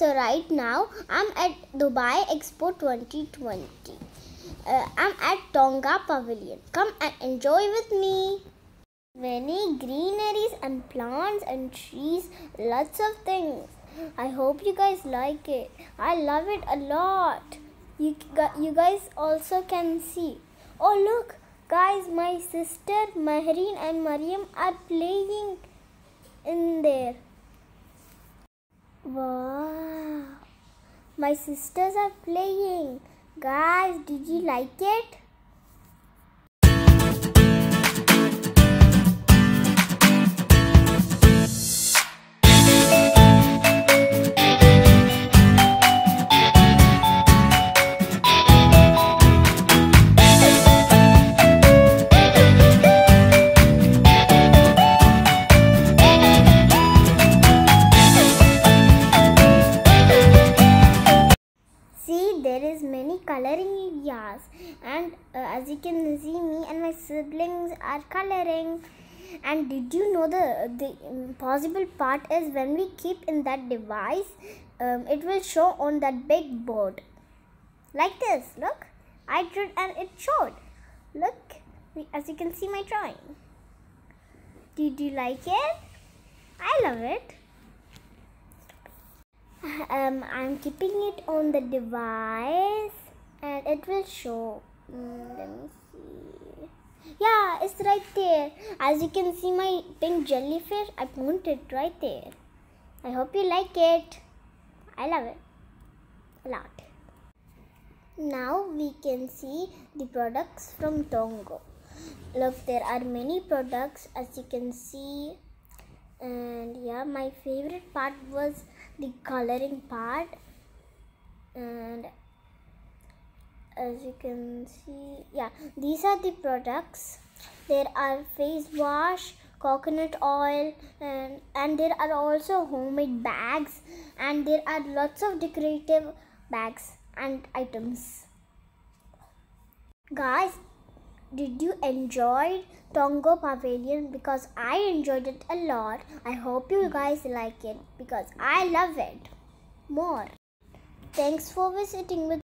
right now I'm at Dubai Expo 2020. Uh, I'm at Tonga Pavilion. Come and enjoy with me. Many greeneries and plants and trees, lots of things. I hope you guys like it. I love it a lot. You, you guys also can see. Oh, look, guys, my sister Mahreen and Mariam are playing in there. Wow. My sisters are playing. Guys, did you like it? There is many coloring areas. And uh, as you can see me and my siblings are coloring. And did you know the the possible part is when we keep in that device um, it will show on that big board. Like this look. I drew and it showed. Look. As you can see my drawing. Did you like it? I love it um, I'm keeping it on the device and it will show. Mm, let me see. Yeah, it's right there. As you can see, my pink jellyfish, I put it right there. I hope you like it. I love it a lot. Now we can see the products from Tonga. Look, there are many products as you can see and yeah my favorite part was the coloring part. And as you can see yeah these are the products. There are face wash coconut oil and and there are also homemade bags. And there are lots of decorative bags and items. Guys did you enjoy Tonga Pavilion because I enjoyed it a lot. I hope you guys like it because I love it more. Thanks for visiting with